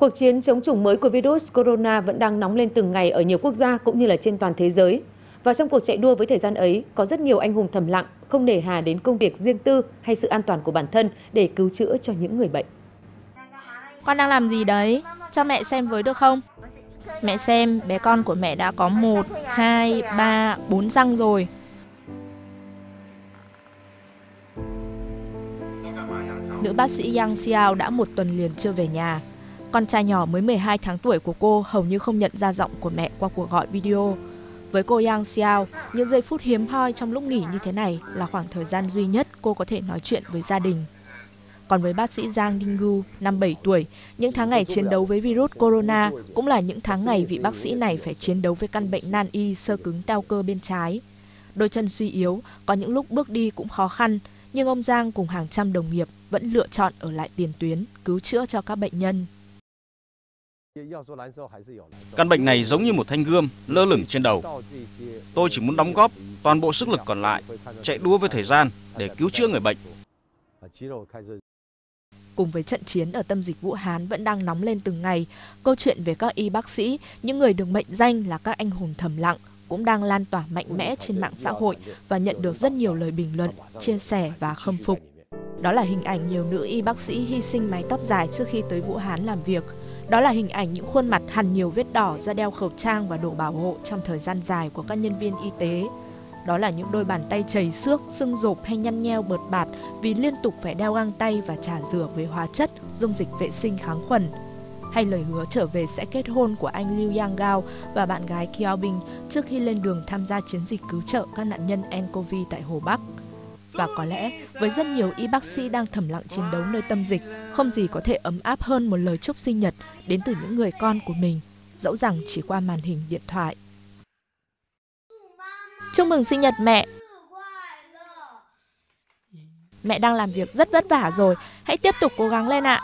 Cuộc chiến chống chủng mới của virus corona vẫn đang nóng lên từng ngày ở nhiều quốc gia cũng như là trên toàn thế giới. Và trong cuộc chạy đua với thời gian ấy, có rất nhiều anh hùng thầm lặng, không nề hà đến công việc riêng tư hay sự an toàn của bản thân để cứu chữa cho những người bệnh. Con đang làm gì đấy? Cho mẹ xem với được không? Mẹ xem, bé con của mẹ đã có 1, 2, 3, 4 răng rồi. Nữ bác sĩ Yang Xiao đã một tuần liền chưa về nhà. Con trai nhỏ mới 12 tháng tuổi của cô hầu như không nhận ra giọng của mẹ qua cuộc gọi video. Với cô Yang Xiao, những giây phút hiếm hoi trong lúc nghỉ như thế này là khoảng thời gian duy nhất cô có thể nói chuyện với gia đình. Còn với bác sĩ Giang Dinggu, năm 7 tuổi, những tháng ngày chiến đấu với virus corona cũng là những tháng ngày vị bác sĩ này phải chiến đấu với căn bệnh nan y sơ cứng teo cơ bên trái. Đôi chân suy yếu, có những lúc bước đi cũng khó khăn, nhưng ông Giang cùng hàng trăm đồng nghiệp vẫn lựa chọn ở lại tiền tuyến cứu chữa cho các bệnh nhân. Căn bệnh này giống như một thanh gươm lơ lửng trên đầu. Tôi chỉ muốn đóng góp toàn bộ sức lực còn lại, chạy đua với thời gian để cứu chữa người bệnh. Cùng với trận chiến ở tâm dịch Vũ Hán vẫn đang nóng lên từng ngày, câu chuyện về các y bác sĩ, những người được mệnh danh là các anh hùng thầm lặng, cũng đang lan tỏa mạnh mẽ trên mạng xã hội và nhận được rất nhiều lời bình luận, chia sẻ và khâm phục. Đó là hình ảnh nhiều nữ y bác sĩ hy sinh mái tóc dài trước khi tới Vũ Hán làm việc. Đó là hình ảnh những khuôn mặt hằn nhiều vết đỏ do đeo khẩu trang và đồ bảo hộ trong thời gian dài của các nhân viên y tế. Đó là những đôi bàn tay chảy xước, sưng rộp hay nhăn nheo bợt bạt vì liên tục phải đeo găng tay và trả rửa với hóa chất, dung dịch vệ sinh kháng khuẩn. Hay lời hứa trở về sẽ kết hôn của anh Liu Yang Gao và bạn gái Kiao Bing trước khi lên đường tham gia chiến dịch cứu trợ các nạn nhân nCoV tại Hồ Bắc. Và có lẽ với rất nhiều y bác sĩ đang thầm lặng chiến đấu nơi tâm dịch, không gì có thể ấm áp hơn một lời chúc sinh nhật đến từ những người con của mình, dẫu rằng chỉ qua màn hình điện thoại. Chúc mừng sinh nhật mẹ! Mẹ đang làm việc rất vất vả rồi, hãy tiếp tục cố gắng lên ạ!